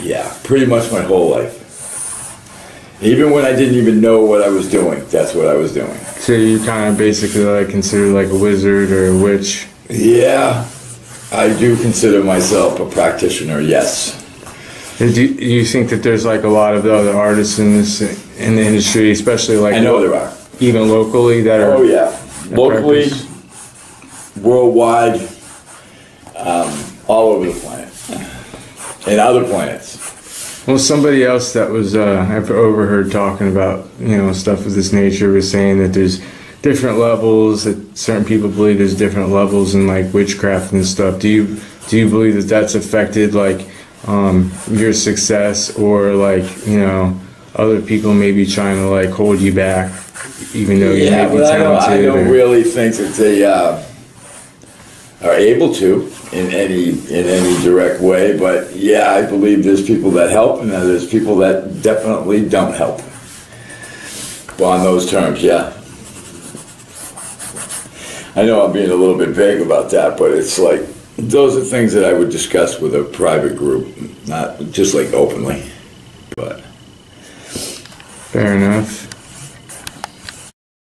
Yeah, pretty much my whole life. Even when I didn't even know what I was doing, that's what I was doing. So you kind of basically like considered like a wizard or a witch. Yeah, I do consider myself a practitioner, yes. Do you, do you think that there's like a lot of other artists in this in the industry, especially like I know there are. even locally that are Oh, yeah. Locally, worldwide, um, all over the planet. And other planets. Well, somebody else that was uh, I've overheard talking about you know stuff of this nature was saying that there's different levels that certain people believe there's different levels in like witchcraft and stuff. Do you do you believe that that's affected like um, your success or like you know other people maybe trying to like hold you back even though you Yeah, may be but I don't, I don't or- really think that they uh, are able to in any in any direct way. But yeah, I believe there's people that help, and there's people that definitely don't help. Well, on those terms, yeah. I know I'm being a little bit vague about that, but it's like those are things that I would discuss with a private group, not just like openly. But Fair enough.